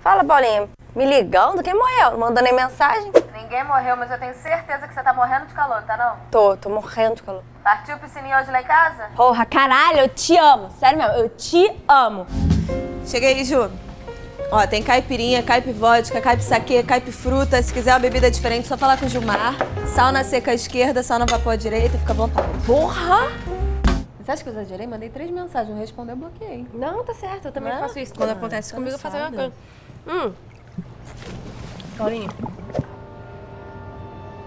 Fala, Paulinha. Me ligando? Quem morreu? Não mandou nem mensagem? Ninguém morreu, mas eu tenho certeza que você tá morrendo de calor, tá não? Tô, tô morrendo de calor. Partiu piscininha hoje lá em casa? Porra, caralho, eu te amo. Sério mesmo, eu te amo. Cheguei aí, Ju. Ó, tem caipirinha, caipi vodka, caipi saquê, caipi fruta. Se quiser uma bebida diferente, só falar com o Gilmar. Sal na seca à esquerda, sal na vapor à direita, fica à vontade. Porra! Você acha que eu exagerei? Mandei três mensagens, não respondeu, eu bloqueei. Não, tá certo, eu também Não? faço isso. Quando Ah, acontece tá comigo, eu faço a mesma coisa. Hum. Paulinha.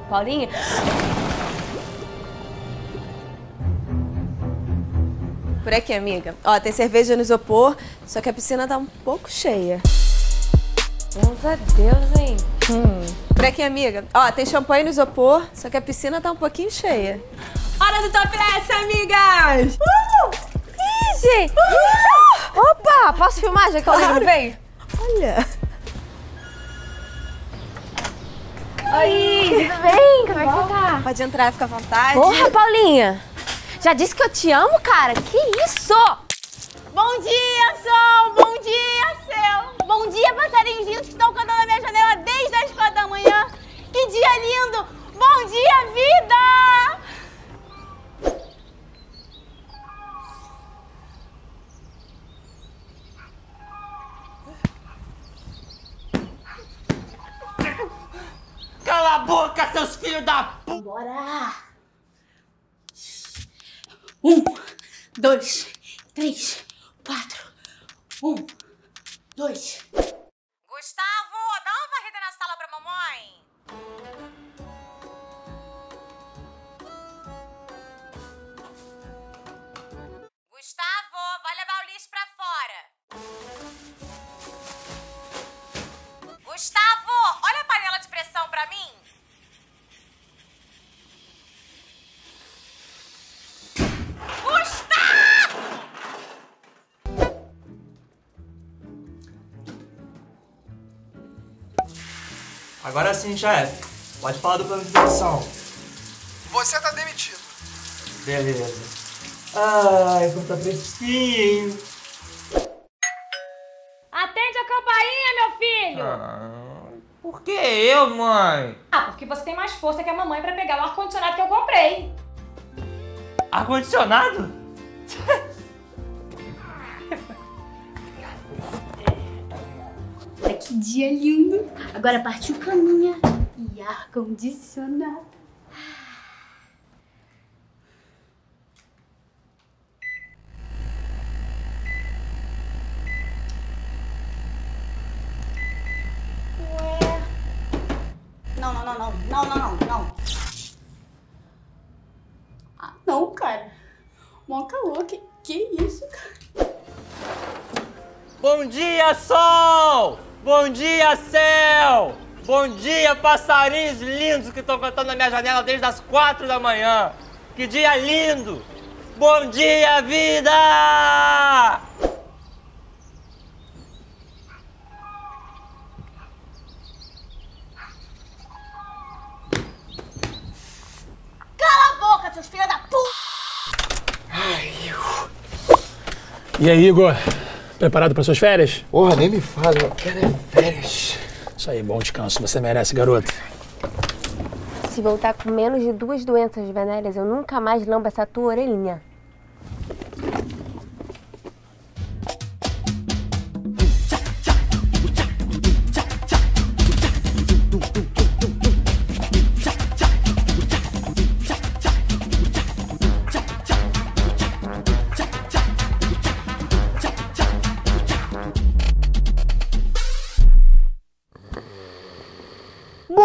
Paulinha? Por aqui, amiga. Ó, tem cerveja no isopor, só que a piscina tá um pouco cheia. Graças a Deus, hein? Por aqui, amiga. Ó, tem champanhe no isopor, só que a piscina tá um pouquinho cheia. Hora do topless, amigas! Uh! Ih! Uh! Opa! Posso filmar já que o livro veio? Olha. Oi, tudo bem? Como é que você tá? Pode entrar, fica à vontade. Porra, Paulinha! Já disse que eu te amo, cara? Que isso? Bom dia, sol! Bom dia, céu! Bom dia, passarinhos que estão cantando na minha janela desde as quatro da manhã! Que dia lindo! Bom dia, vida! Cala a boca, seus filhos da p... Bora! Um, dois, três, quatro. Um, dois. Gustavo, Agora sim, chefe. Pode falar do plano de demissão. Você tá demitido. Beleza. Ai, como tá fresquinho. Atende a campainha, meu filho! Ah, por que eu, mãe? Ah, porque você tem mais força que a mamãe pra pegar o ar-condicionado que eu comprei. Ar-condicionado? Dia lindo! Agora partiu caminha e ar-condicionado. Ué. Não, não, não, não, não, não, não, não. Ah, não, cara. Mó calor, que, que isso, cara? Bom dia, sol! Bom dia, céu! Bom dia, passarinhos lindos que estão cantando na minha janela desde as quatro da manhã! Que dia lindo! Bom dia, vida! Cala a boca, seus filhos da puta! E aí, Igor? Preparado para suas férias? Porra, nem me fala, eu quero é férias. Isso aí, bom descanso. Você merece, garoto. Se voltar com menos de duas doenças venéreas, eu nunca mais lambo essa tua orelhinha.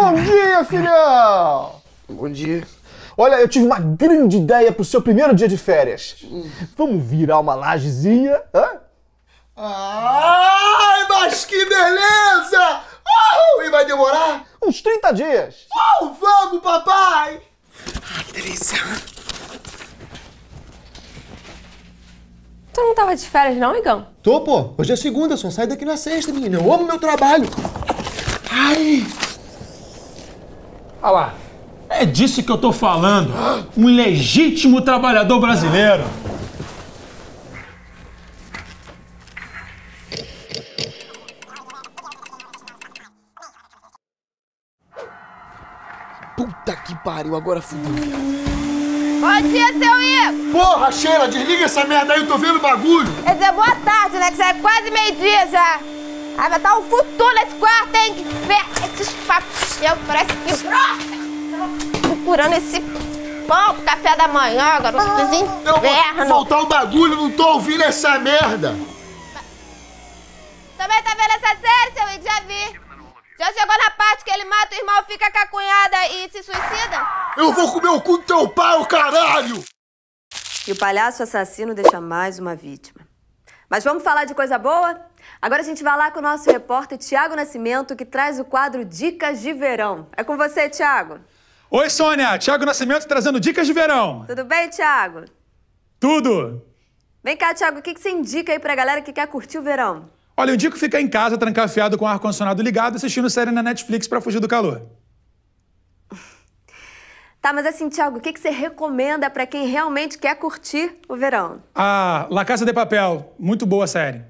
Bom dia, filhão! Bom dia. Olha, eu tive uma grande ideia pro seu primeiro dia de férias. Vamos virar uma lajezinha, hã? Ai, mas que beleza! Oh, e vai demorar? Uns 30 dias. Oh, vamos, papai! Ai, que delícia. Tu não tava de férias não, Igão? Tô, pô. Hoje é segunda, só saio daqui na sexta, menina. Eu amo meu trabalho. Ai! Olha lá. É disso que eu tô falando. Um legítimo trabalhador brasileiro. Puta que pariu, agora fudeu. Bom dia, seu Igor! Porra, Sheila, desliga essa merda aí, eu tô vendo bagulho! Quer dizer, boa tarde, né? Que já é quase meio-dia já. Vai estar um futuro nesse quarto, hein? Que ver esses papos, eu parece que... Procurando esse pão pro café da manhã, garoto dos Eu vou infernos. soltar o bagulho, não tô ouvindo essa merda. Também tá vendo essa série, seu? Já vi. Já chegou na parte que ele mata o irmão, fica com a cunhada e se suicida? Eu vou comer o cu do teu pau, caralho. E o palhaço assassino deixa mais uma vítima. Mas vamos falar de coisa boa? Agora a gente vai lá com o nosso repórter Tiago Nascimento, que traz o quadro Dicas de Verão. É com você, Tiago. Oi, Sônia. Thiago Nascimento trazendo dicas de verão. Tudo bem, Tiago? Tudo. Vem cá, Tiago, o que que você indica aí pra galera que quer curtir o verão? Olha, eu indico ficar em casa, trancafiado com o ar-condicionado ligado, assistindo série na Netflix pra fugir do calor. Tá, mas assim, Tiago, o que que você recomenda pra quem realmente quer curtir o verão? Ah, La Casa de Papel. Muito boa série.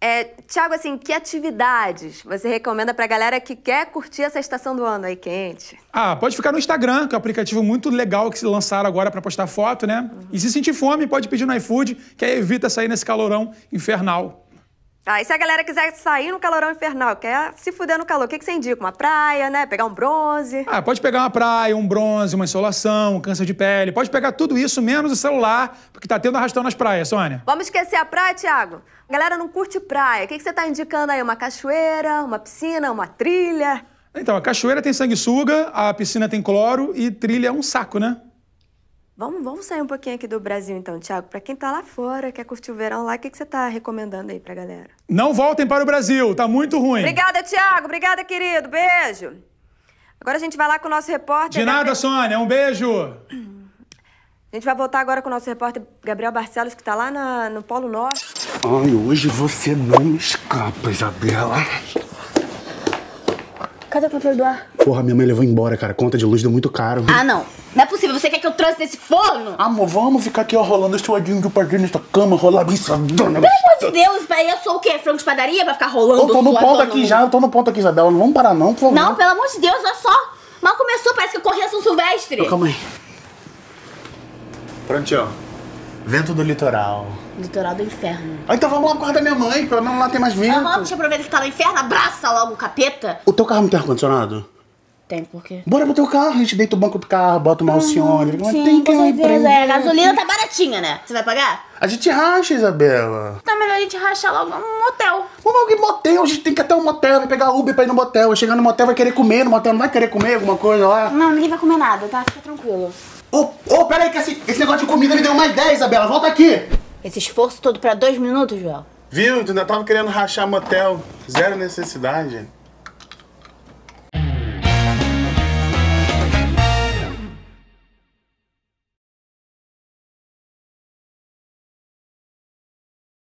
É, Tiago, assim, que atividades você recomenda pra galera que quer curtir essa estação do ano aí quente? Ah, pode ficar no Instagram, que é um aplicativo muito legal que se lançaram agora pra postar foto, né? E se sentir fome, pode pedir no iFood, que aí evita sair nesse calorão infernal. Ah, e se a galera quiser sair no calorão infernal, quer se fuder no calor, o que, que você indica? Uma praia, né? Pegar um bronze? Ah, pode pegar uma praia, um bronze, uma insolação, um câncer de pele. Pode pegar tudo isso, menos o celular, porque tá tendo arrastão nas praias, Sônia. Vamos esquecer a praia, Tiago? A galera não curte praia. O que, que você tá indicando aí? Uma cachoeira, uma piscina, uma trilha? Então, a cachoeira tem sanguessuga, a piscina tem cloro e trilha é um saco, né? Vamos, vamos sair um pouquinho aqui do Brasil, então, Tiago. Pra quem tá lá fora, quer curtir o verão lá, o que, que você tá recomendando aí pra galera? Não voltem para o Brasil, tá muito ruim. Obrigada, Tiago. Obrigada, querido. Beijo. Agora a gente vai lá com o nosso repórter. De nada, Gabriel- Sônia. Um beijo. A gente vai voltar agora com o nosso repórter Gabriel Barcelos, que tá lá na- no Polo Norte. Ai, hoje você não escapa, Isabela. Cadê o controle do ar? Porra, minha mãe levou embora, cara. Conta de luz deu muito caro. Ah, não. Não é possível. Você quer que eu transe nesse forno? Amor, vamos ficar aqui ó, rolando esse ladinho do parquinho nessa cama, rolar bem sadona. Pelo amor de Deus, peraí, eu sou o quê? Frango de padaria pra ficar rolando Eu tô no ponto aqui já, eu tô no ponto aqui, Isabela. Não vamos parar não, por favor. Não, pelo amor de Deus, olha só. Mal começou, parece que eu corri a São Silvestre. Calma aí. Prontinho. Vento do litoral. Litoral do inferno. Ah, então vamos lá pro quarto da minha mãe, pelo menos lá tem mais vento. Aham, deixa eu aproveitar que tá no inferno, abraça logo o capeta. O teu carro não tem ar-condicionado? Tem, por quê? Bora pro teu carro, a gente deita o banco do carro, bota uma alcione. mas Sim, tem que certeza. aprender. É, a gasolina tá baratinha, né? Você vai pagar? A gente racha, Isabela. Tá melhor a gente rachar logo num motel. Vamos alguém motel, a gente tem que ir até um motel, vai pegar Uber pra ir no motel. Chegar no motel, vai querer comer no motel, não vai querer comer alguma coisa lá. Não, ninguém vai comer nada, tá? Fica tranquilo. Ô, ô, peraí, que esse, esse negócio de comida me deu uma ideia, Isabela. Volta aqui. Esse esforço todo pra dois minutos, Joel? Viu? Tu ainda tava querendo rachar motel. Zero necessidade.